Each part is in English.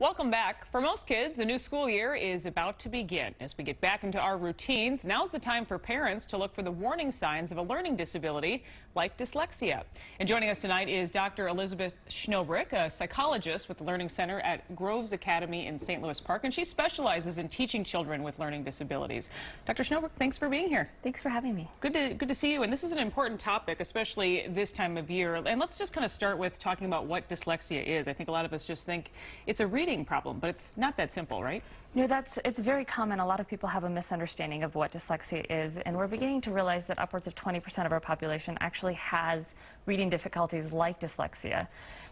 Welcome back. For most kids, a new school year is about to begin. As we get back into our routines, now's the time for parents to look for the warning signs of a learning disability like dyslexia. And joining us tonight is Dr. Elizabeth Schnobrich, a psychologist with the Learning Center at Groves Academy in St. Louis Park, and she specializes in teaching children with learning disabilities. Dr. Schnobrich, thanks for being here. Thanks for having me. Good to, good to see you. And this is an important topic, especially this time of year. And let's just kind of start with talking about what dyslexia is. I think a lot of us just think it's a reading problem, but it's not that simple, right? No, that's, it's very common. A lot of people have a misunderstanding of what dyslexia is, and we're beginning to realize that upwards of 20% of our population actually has reading difficulties like dyslexia.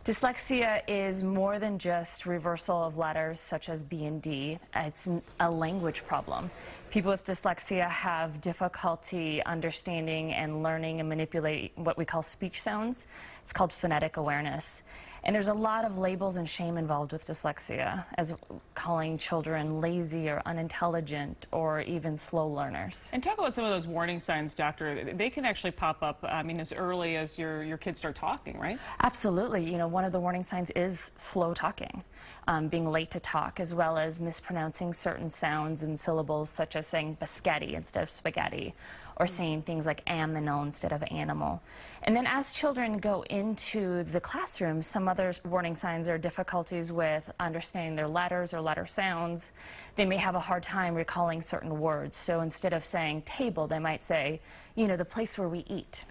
Dyslexia is more than just reversal of letters such as B and D. It's a language problem. People with dyslexia have difficulty understanding and learning and manipulating what we call speech sounds. It's called phonetic awareness. And there's a lot of labels and shame involved with dyslexia, as calling children lazy or unintelligent or even slow learners. And talk about some of those warning signs, doctor. They can actually pop up, I mean, as early as your, your kids start talking, right? Absolutely. You know, one of the warning signs is slow talking, um, being late to talk, as well as mispronouncing certain sounds and syllables, such as saying biscotti instead of spaghetti, or saying things like aminal instead of animal. And then as children go into the classroom, some other warning signs are difficulties with understanding their letters or letter sounds. They may have a hard time recalling certain words. So instead of saying table, they might say, you know, the place where we eat.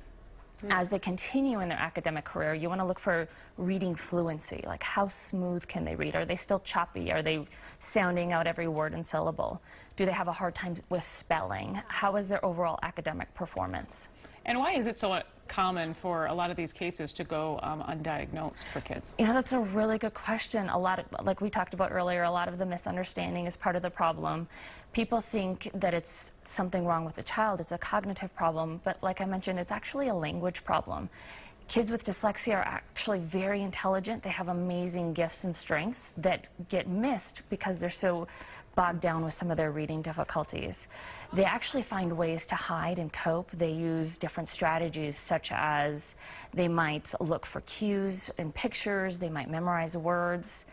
Mm. As they continue in their academic career, you want to look for reading fluency, like how smooth can they read? Are they still choppy? Are they sounding out every word and syllable? Do they have a hard time with spelling? How is their overall academic performance? And why is it so common for a lot of these cases to go um, undiagnosed for kids? You know, that's a really good question. A lot of, like we talked about earlier, a lot of the misunderstanding is part of the problem. People think that it's something wrong with the child, it's a cognitive problem, but like I mentioned, it's actually a language problem. Kids with dyslexia are actually very intelligent. They have amazing gifts and strengths that get missed because they're so bogged down with some of their reading difficulties. They actually find ways to hide and cope. They use different strategies, such as they might look for cues in pictures, they might memorize words.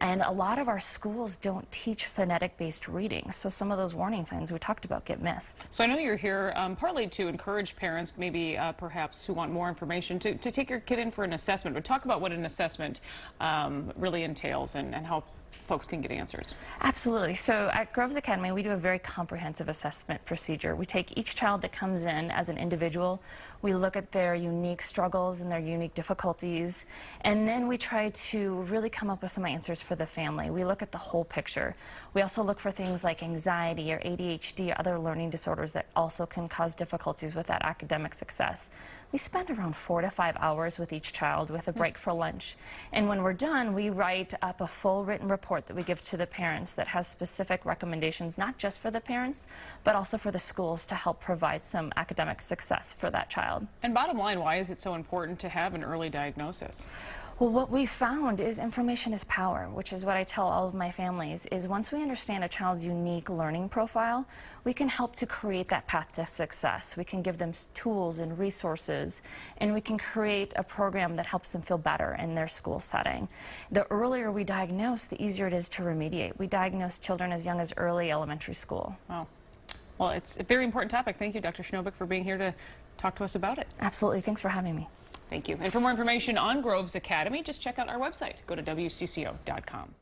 And a lot of our schools don't teach phonetic-based reading, so some of those warning signs we talked about get missed. So I know you're here um, partly to encourage parents, maybe uh, perhaps who want more information, to, to take your kid in for an assessment. But talk about what an assessment um, really entails and, and how folks can get answers. Absolutely. So at Groves Academy, we do a very comprehensive assessment procedure. We take each child that comes in as an individual, we look at their unique struggles and their unique difficulties, and then we try to really come up with some answers for the family. We look at the whole picture. We also look for things like anxiety or ADHD or other learning disorders that also can cause difficulties with that academic success. We spend around four to five hours with each child with a hmm. break for lunch. And when we're done, we write up a full written report that we give to the parents that has specific recommendations, not just for the parents, but also for the schools to help provide some academic success for that child. And bottom line, why is it so important to have an early diagnosis? Well, what we found is information is power, which is what I tell all of my families, is once we understand a child's unique learning profile, we can help to create that path to success. We can give them tools and resources, and we can create a program that helps them feel better in their school setting. The earlier we diagnose, the easier it is to remediate. We diagnose children as young as early elementary school. Wow. Well, it's a very important topic. Thank you, Dr. Schnobrich, for being here to talk to us about it. Absolutely. Thanks for having me. Thank you. And for more information on Groves Academy, just check out our website. Go to WCCO.com.